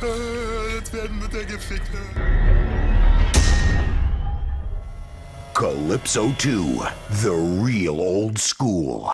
Jetzt werden wir der gefickt. Calypso 2, the real old school.